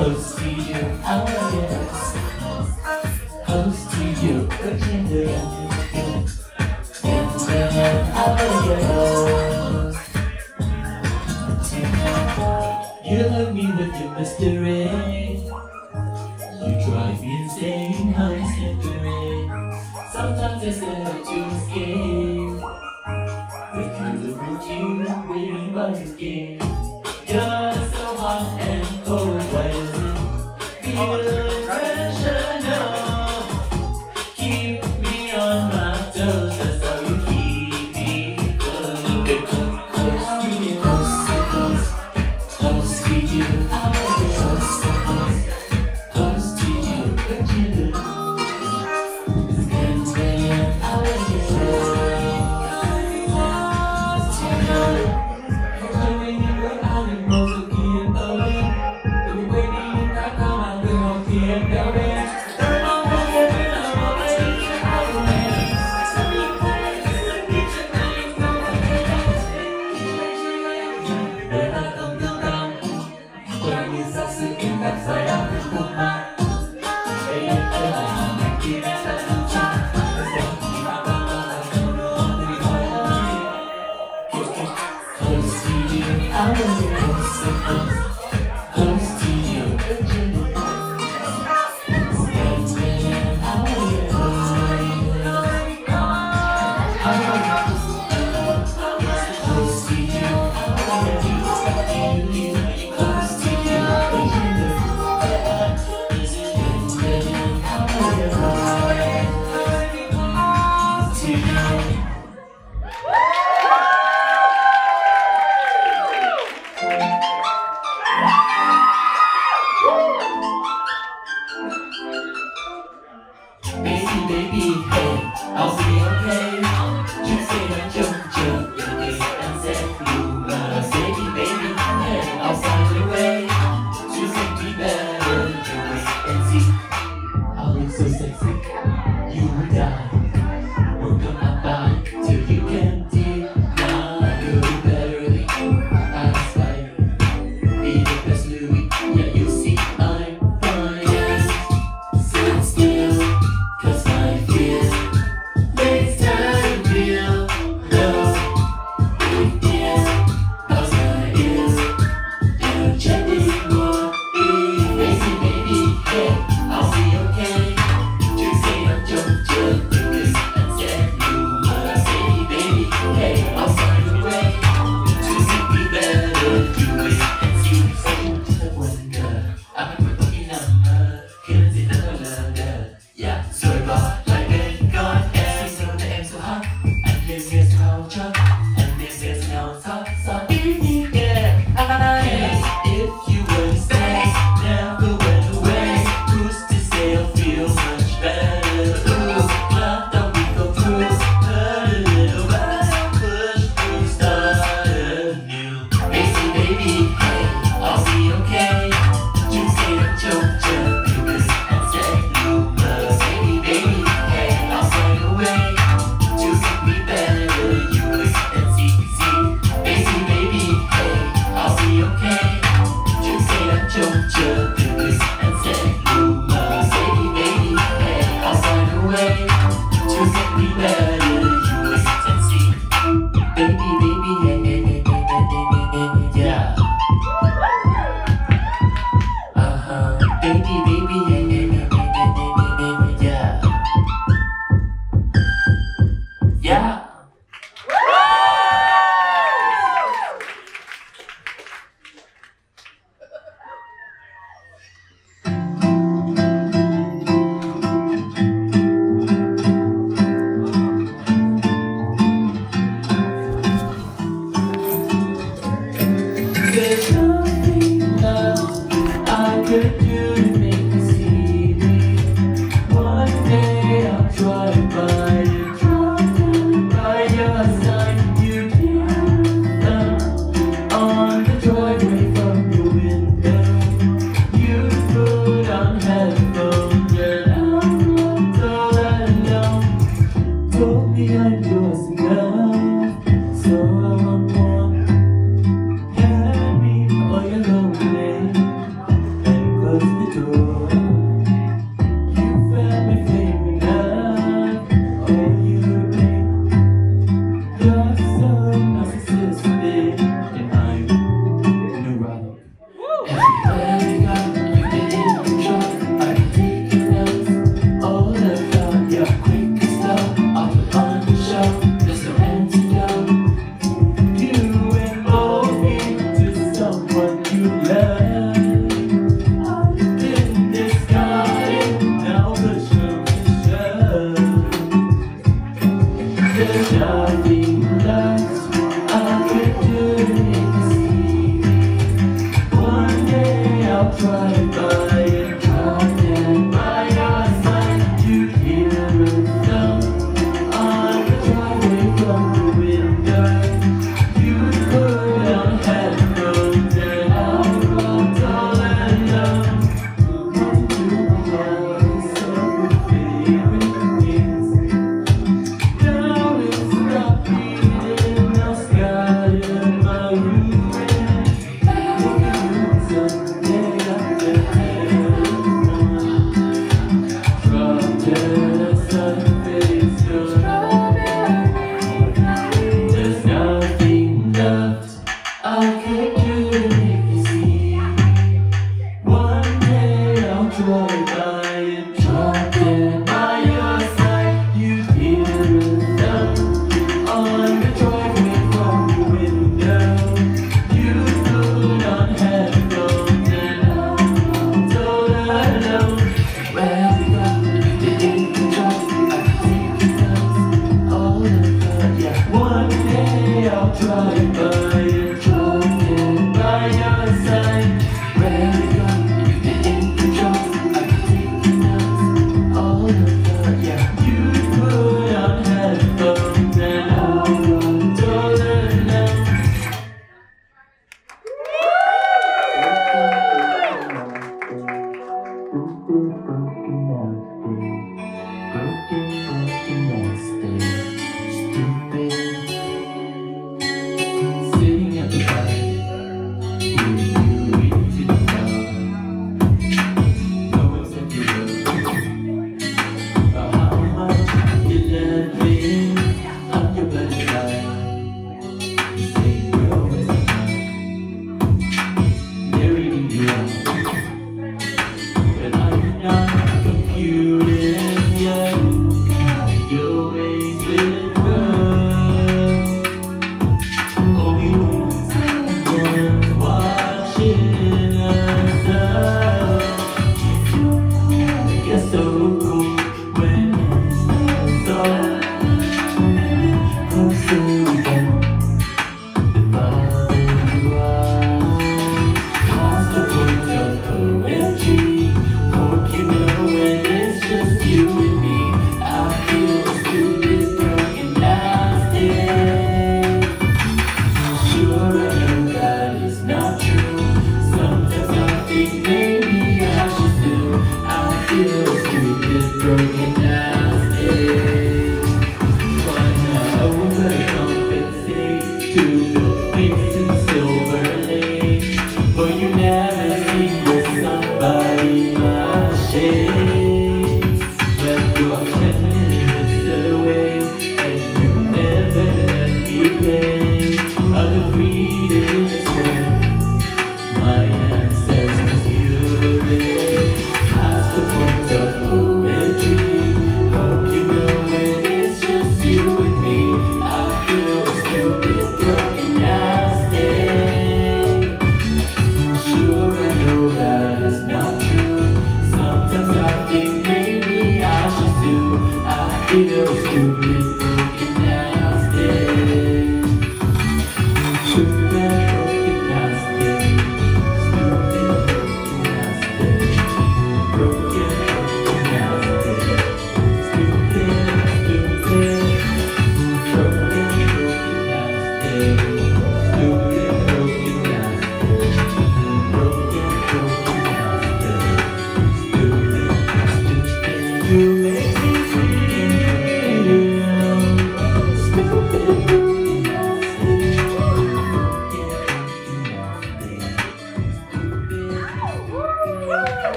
close to you. Oh yes, close to you. Virginia. Oh yes. You love me with your mystery. You drive me insane, how mystery. Sometimes it's a to escape, scared. Because of you, waiting by the game. and close the door.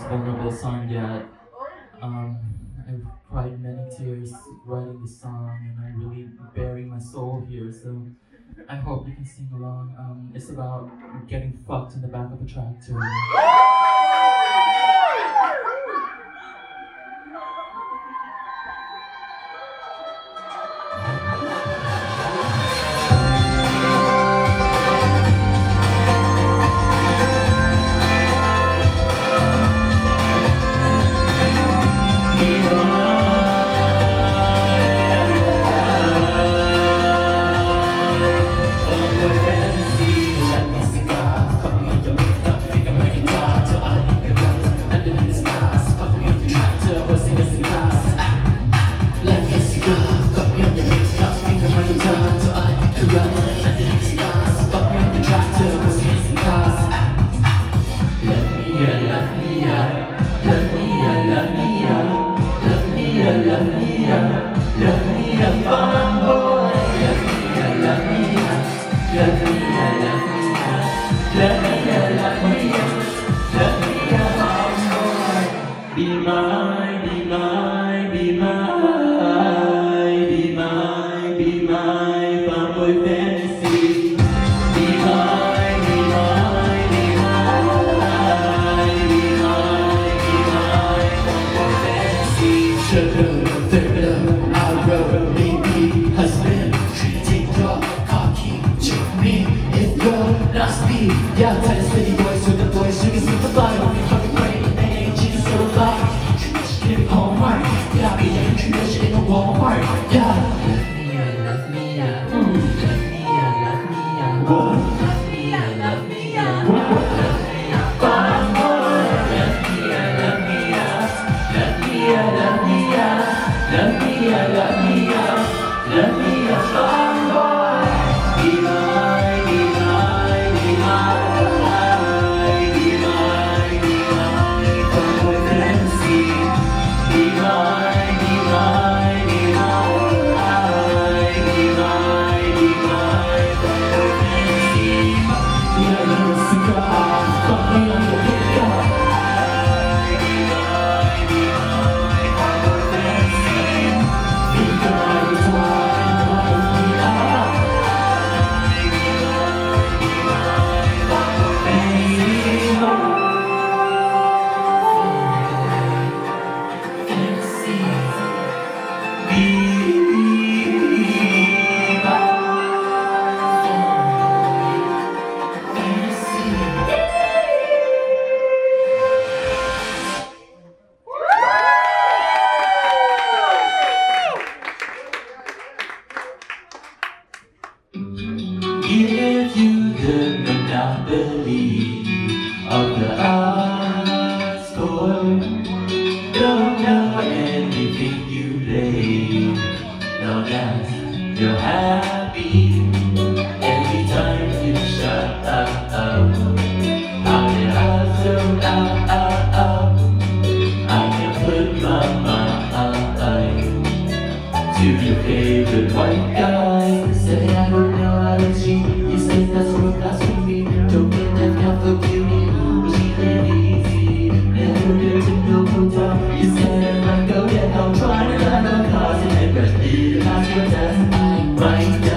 most vulnerable song yet. Um, I've cried many tears writing this song, and I really bury my soul here, so I hope you can sing along. Um, it's about getting fucked in the back of a tractor. you just like my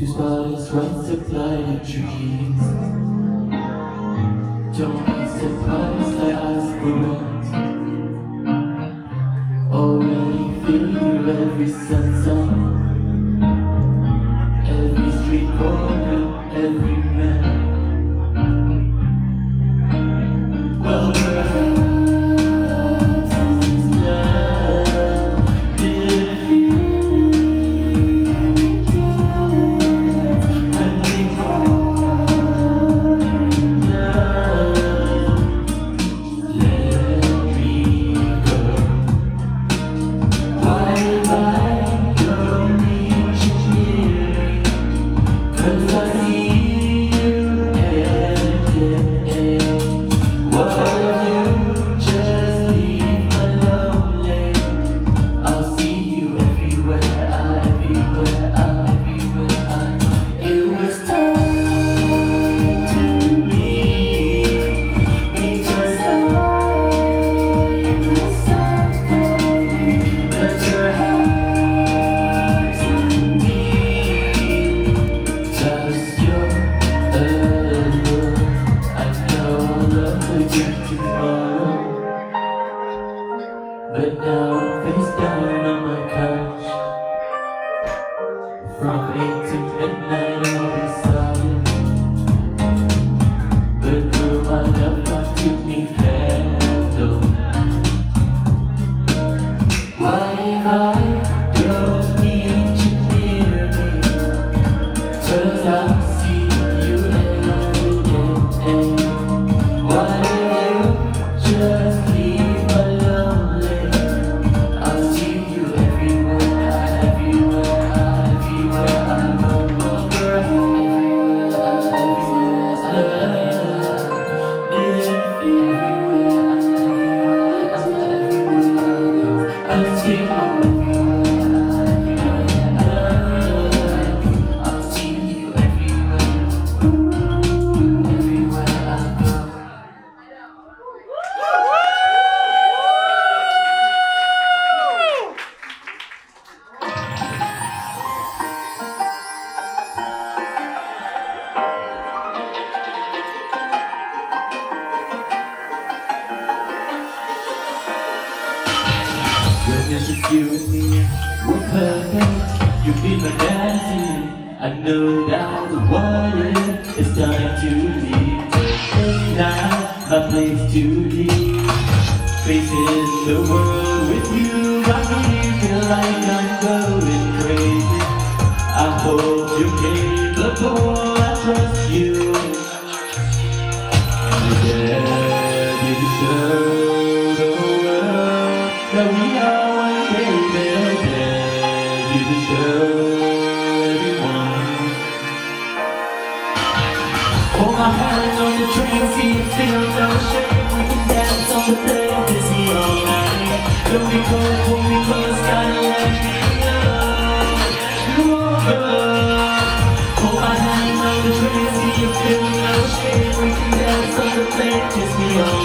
whose bodies run supply to trees. Don't be surprised I ask for it. Already feel every sense of. it. feel no shame, we can dance on the plane, busy all night. We go, close, gotta let me I have feel no shame, we can dance on the kiss me all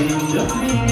Amém.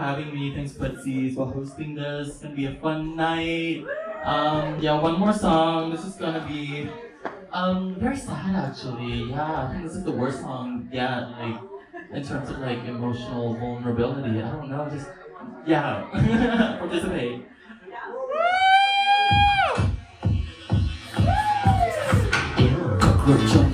having me. Thanks, Footsies, for hosting this. It's gonna be a fun night. Um, yeah, one more song. This is gonna be um very sad actually. Yeah, I think this is the worst song. Yeah, like in terms of like emotional vulnerability. I don't know. Just yeah, participate. Yeah.